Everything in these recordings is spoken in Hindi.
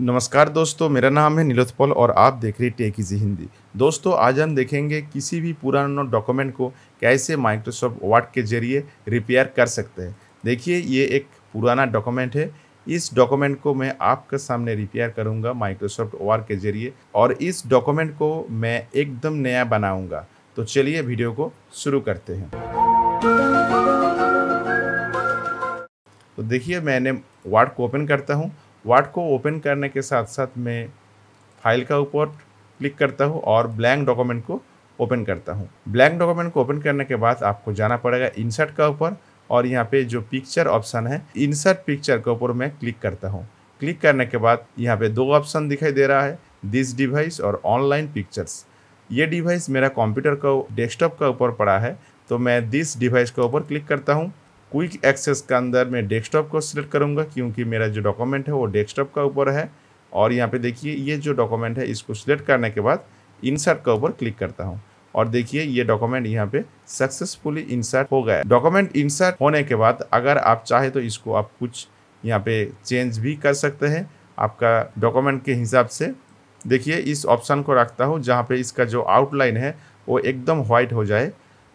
नमस्कार दोस्तों, मेरा नाम है नीलोथ पॉल और आप देख रहे टेक इजी हिंदी। दोस्तों, आज हम देखेंगे किसी भी पुराना डॉक्यूमेंट को कैसे माइक्रोसॉफ्ट वर्ड के ज़रिए रिपेयर कर सकते हैं। देखिए, ये एक पुराना डॉक्यूमेंट है। इस डॉक्यूमेंट को मैं आपके सामने रिपेयर करूँगा माइक्रोसॉफ्ट वर्ड के ज़रिए और इस डॉक्यूमेंट को मैं एकदम नया बनाऊँगा। तो चलिए वीडियो को शुरू करते हैं। तो देखिए, मैंने वर्ड को ओपन करता हूँ वर्ड को ओपन करने के साथ साथ मैं फ़ाइल का ऊपर क्लिक करता हूँ और ब्लैंक डॉक्यूमेंट को ओपन करता हूँ। ब्लैंक डॉक्यूमेंट को ओपन करने के बाद आपको जाना पड़ेगा इंसर्ट का ऊपर और यहाँ पे जो पिक्चर ऑप्शन है, इंसर्ट पिक्चर के ऊपर मैं क्लिक करता हूँ। क्लिक करने के बाद यहाँ पे दो ऑप्शन दिखाई दे रहा है, दिस डिवाइस और ऑनलाइन पिक्चर्स। ये डिवाइस मेरा कंप्यूटर का, डेस्कटॉप का ऊपर पड़ा है तो मैं दिस डिवाइस के ऊपर क्लिक करता हूँ। क्विक एक्सेस के अंदर मैं डेस्कटॉप को सिलेक्ट करूँगा, क्योंकि मेरा जो डॉक्यूमेंट है वो डेस्कटॉप का ऊपर है। और यहाँ पे देखिए, ये जो डॉक्यूमेंट है, इसको सिलेक्ट करने के बाद इंसर्ट का ऊपर क्लिक करता हूँ। और देखिए, ये डॉक्यूमेंट यहाँ पे सक्सेसफुली इंसर्ट हो गया डॉक्यूमेंट इंसर्ट होने के बाद अगर आप चाहे तो इसको आप कुछ यहाँ पे चेंज भी कर सकते हैं। आपका डॉक्यूमेंट के हिसाब से देखिए, इस ऑप्शन को रखता हूँ, जहाँ पे इसका जो आउटलाइन है, वो एकदम वाइट हो जाए।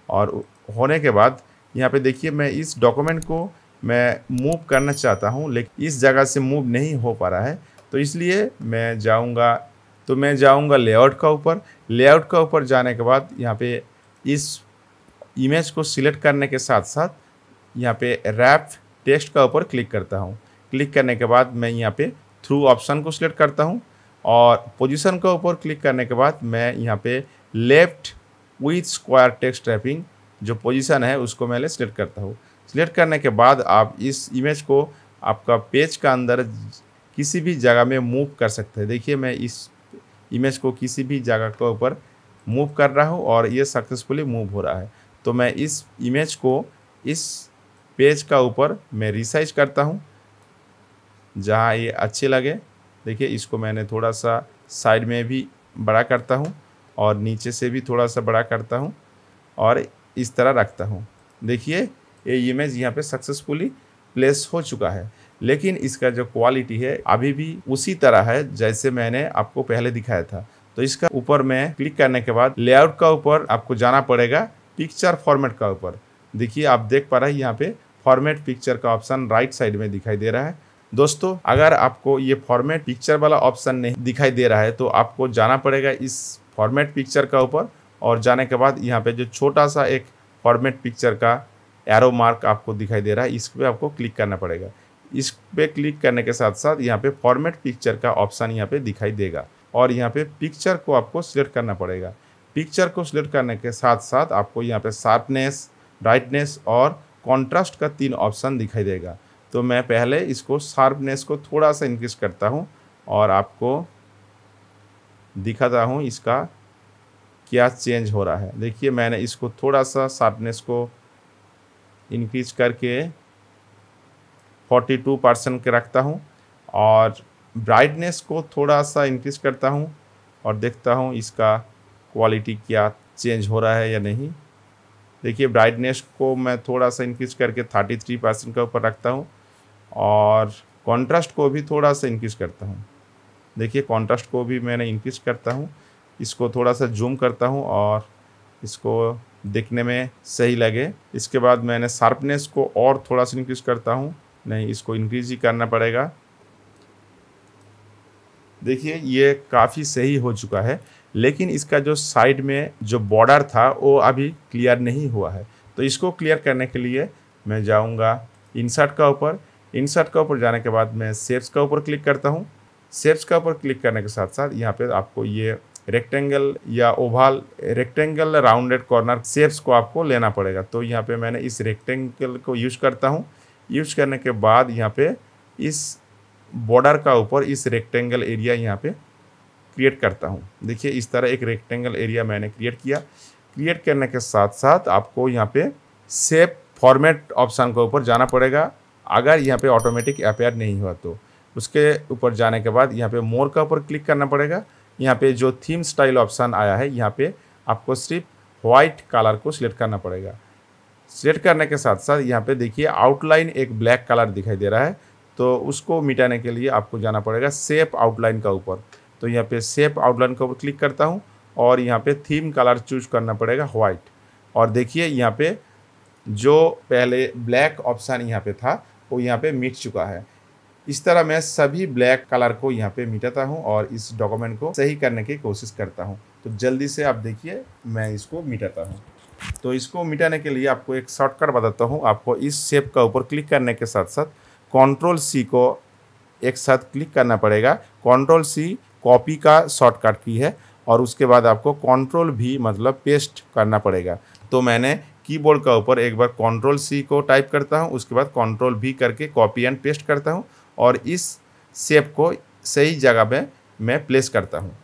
और होने के बाद यहाँ पे देखिए, मैं इस डॉक्यूमेंट को मैं मूव करना चाहता हूँ, लेकिन इस जगह से मूव नहीं हो पा रहा है। तो इसलिए मैं जाऊँगा तो मैं जाऊँगा लेआउट का ऊपर। लेआउट का ऊपर जाने के बाद यहाँ पे इस इमेज को सिलेक्ट करने के साथ साथ यहाँ पे रैप टेक्स्ट का ऊपर क्लिक करता हूँ। क्लिक करने के बाद मैं यहाँ पे थ्रू ऑप्शन को सिलेक्ट करता हूँ और पोजीशन के ऊपर क्लिक करने के बाद मैं यहाँ पे left with square text wrapping जो पोजीशन है, उसको मैं सिलेक्ट करता हूँ। सिलेक्ट करने के बाद आप इस इमेज को आपका पेज का अंदर किसी भी जगह में मूव कर सकते हैं। देखिए, मैं इस इमेज को किसी भी जगह के ऊपर मूव कर रहा हूँ और ये सक्सेसफुली मूव हो रहा है। तो मैं इस इमेज को इस पेज का ऊपर मैं रिसाइज करता हूँ, जहाँ ये अच्छे लगे। देखिए, इसको मैंने थोड़ा सा साइड में भी बड़ा करता हूँ और नीचे से भी थोड़ा सा बड़ा करता हूँ। और इस तरह रखता हूँ। देखिए, ये इमेज यहाँ पे सक्सेसफुली प्लेस हो चुका है। लेकिन इसका जो क्वालिटी है, अभी भी उसी तरह है जैसे मैंने आपको पहले दिखाया था। तो इसका ऊपर में क्लिक करने के बाद लेआउट का ऊपर आपको जाना पड़ेगा पिक्चर फॉर्मेट का ऊपर। देखिए, आप देख पा रहे हैं यहाँ पे फॉर्मेट पिक्चर का ऑप्शन राइट साइड में दिखाई दे रहा है। दोस्तों, अगर आपको ये फॉर्मेट पिक्चर वाला ऑप्शन नहीं दिखाई दे रहा है तो आपको जाना पड़ेगा इस फॉर्मेट पिक्चर का ऊपर। और जाने के बाद यहाँ पे जो छोटा सा एक फॉर्मेट पिक्चर का एरो मार्क आपको दिखाई दे रहा है, इस पर आपको क्लिक करना पड़ेगा। इस पर क्लिक करने के साथ साथ यहाँ पे फॉर्मेट पिक्चर का ऑप्शन यहाँ पे दिखाई देगा और यहाँ पे पिक्चर को आपको सिलेक्ट करना पड़ेगा। पिक्चर को सिलेक्ट करने के साथ साथ आपको यहाँ पे शार्पनेस ब्राइटनेस और कॉन्ट्रास्ट का तीन ऑप्शन दिखाई देगा। तो मैं पहले इसको शार्पनेस को थोड़ा सा इंक्रीज करता हूँ और आपको दिखाता हूँ इसका क्या चेंज हो रहा है? देखिए, मैंने इसको थोड़ा सा शार्पनेस को इंक्रीज करके 42 परसेंट के रखता हूँ और ब्राइटनेस को थोड़ा सा इंक्रीज करता हूँ और देखता हूँ इसका क्वालिटी क्या चेंज हो रहा है या नहीं। देखिए ब्राइटनेस को मैं थोड़ा सा इंक्रीज करके 33 परसेंट के ऊपर रखता हूँ और कॉन्ट्रास्ट को भी थोड़ा सा इंक्रीज करता हूँ। देखिए कॉन्ट्रास्ट को भी मैंने इंक्रीज करता हूँ। इसको थोड़ा सा जूम करता हूँ और इसको देखने में सही लगे। इसके बाद मैंने शार्पनेस को और थोड़ा सा इंक्रीज करता हूँ। नहीं, इसको इंक्रीज ही करना पड़ेगा। देखिए, ये काफ़ी सही हो चुका है, लेकिन इसका जो साइड में जो बॉर्डर था, वो अभी क्लियर नहीं हुआ है। तो इसको क्लियर करने के लिए मैं जाऊँगा इंसर्ट का ऊपर। इंसर्ट का ऊपर जाने के बाद मैं सेप्स का ऊपर क्लिक करता हूँ। सेप्स का ऊपर क्लिक करने के साथ साथ यहाँ पे आपको ये रेक्टेंगल या oval rectangle rounded corner shapes को आपको लेना पड़ेगा। तो यहाँ पे मैंने इस रेक्टेंगल को यूज़ करता हूँ। यूज़ करने के बाद यहाँ पे इस बॉर्डर का ऊपर इस रेक्टेंगल एरिया यहाँ पे क्रिएट करता हूँ। देखिए, इस तरह एक रेक्टेंगल एरिया मैंने क्रिएट किया। क्रिएट करने के साथ साथ आपको यहाँ पे सेप फॉर्मेट ऑप्शन के ऊपर जाना पड़ेगा। अगर यहाँ पे ऑटोमेटिक अपेयर नहीं हुआ तो। उसके ऊपर जाने के बाद यहाँ पे मोर का ऊपर क्लिक करना पड़ेगा। यहाँ पे जो थीम स्टाइल ऑप्शन आया है, यहाँ पे आपको सिर्फ़ वाइट कलर को सिलेक्ट करना पड़ेगा। सिलेक्ट करने के साथ साथ यहाँ पे देखिए आउटलाइन एक ब्लैक कलर दिखाई दे रहा है तो उसको मिटाने के लिए आपको जाना पड़ेगा सेप आउटलाइन का ऊपर। तो यहाँ पे सेप आउटलाइन के ऊपर क्लिक करता हूँ और यहाँ पे थीम कलर चूज़ करना पड़ेगा वाइट और देखिए यहाँ पे जो पहले ब्लैक ऑप्शन यहाँ पे था, वो यहाँ पे मिट चुका है। इस तरह मैं सभी ब्लैक कलर को यहाँ पे मिटाता हूँ और इस डॉक्यूमेंट को सही करने की कोशिश करता हूँ। तो जल्दी से आप देखिए, मैं इसको मिटाता हूँ। तो इसको मिटाने के लिए आपको एक शॉर्टकट बताता हूँ। आपको इस शेप का ऊपर क्लिक करने के साथ साथ कंट्रोल सी को एक साथ क्लिक करना पड़ेगा। कंट्रोल सी कॉपी का शॉर्टकट की है और उसके बाद आपको कंट्रोल भी मतलब पेस्ट करना पड़ेगा। तो मैंने कीबोर्ड का ऊपर एक बार कंट्रोल सी को टाइप करता हूँ, उसके बाद कंट्रोल भी करके कॉपी एंड पेस्ट करता हूँ और इस सेप को सही जगह पे मैं प्लेस करता हूँ।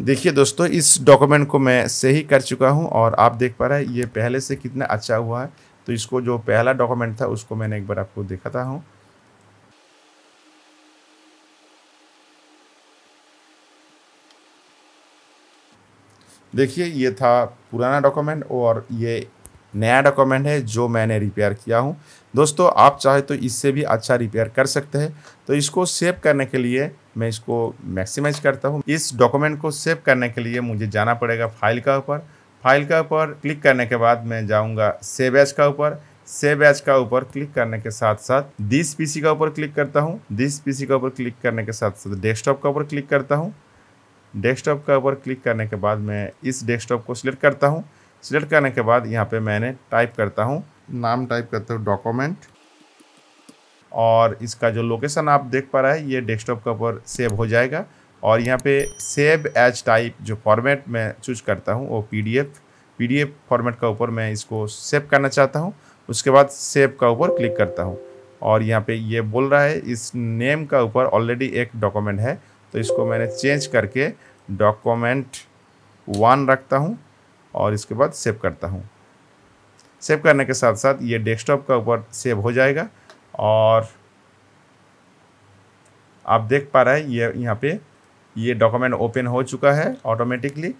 देखिए दोस्तों, इस डॉक्यूमेंट को मैं सही कर चुका हूँ और आप देख पा रहे हैं, ये पहले से कितना अच्छा हुआ है। तो इसको जो पहला डॉक्यूमेंट था, उसको मैंने एक बार आपको दिखाता हूँ। देखिए, ये था पुराना डॉक्यूमेंट और ये नया डॉक्यूमेंट है, जो मैंने रिपेयर किया हूँ। दोस्तों, आप चाहे तो इससे भी अच्छा रिपेयर कर सकते हैं। तो इसको सेव करने के लिए मैं इसको मैक्सिमाइज करता हूँ। इस डॉक्यूमेंट को सेव करने के लिए मुझे जाना पड़ेगा फ़ाइल का ऊपर। फ़ाइल का ऊपर क्लिक करने के बाद मैं जाऊँगा सेव एज का ऊपर। सेव एज का ऊपर क्लिक करने के साथ साथ दिस पीसी का ऊपर क्लिक करता हूँ। दिस पीसी का ऊपर क्लिक करने के साथ साथ डेस्कटॉप का ऊपर क्लिक करता हूँ। डेस्कटॉप का ऊपर क्लिक करने के बाद मैं इस डेस्कटॉप को सिलेक्ट करता हूँ। सिलेक्ट करने के बाद यहाँ पे मैंने टाइप करता हूँ, नाम टाइप करता हूँ डॉक्यूमेंट और इसका जो लोकेशन आप देख पा रहे हैं, ये डेस्कटॉप के ऊपर सेव हो जाएगा और यहाँ पे सेव एज टाइप जो फॉर्मेट मैं चूज़ करता हूँ, वो पीडीएफ पीडीएफ फॉर्मेट का ऊपर मैं इसको सेव करना चाहता हूँ, उसके बाद सेव का ऊपर क्लिक करता हूँ और यहाँ पे ये बोल रहा है, इस नेम का ऊपर ऑलरेडी एक डॉक्यूमेंट है तो इसको मैंने चेंज करके डॉक्यूमेंट वन रखता हूँ। और इसके बाद सेव करता हूँ। सेव करने के साथ साथ ये डेस्कटॉप का ऊपर सेव हो जाएगा और आप देख पा रहे हैं ये, यहाँ पे ये डॉक्यूमेंट ओपन हो चुका है ऑटोमेटिकली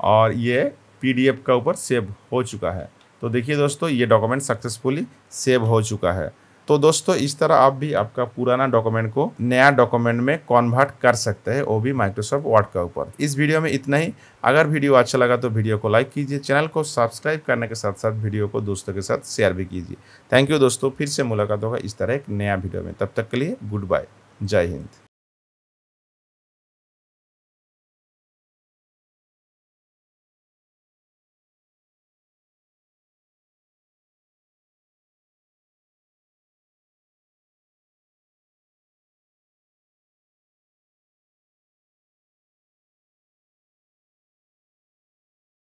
और ये पीडीएफ का ऊपर सेव हो चुका है। तो देखिए दोस्तों, ये डॉक्यूमेंट सक्सेसफुली सेव हो चुका है। तो दोस्तों, इस तरह आप भी आपका पुराना डॉक्यूमेंट को नया डॉक्यूमेंट में कन्वर्ट कर सकते हैं वो भी माइक्रोसॉफ्ट वर्ड के ऊपर। इस वीडियो में इतना ही। अगर वीडियो अच्छा लगा तो वीडियो को लाइक कीजिए, चैनल को सब्सक्राइब करने के साथ साथ वीडियो को दोस्तों के साथ शेयर भी कीजिए। थैंक यू दोस्तों, फिर से मुलाकात होगा इस तरह एक नया वीडियो में। तब तक के लिए गुड बाय जय हिंद।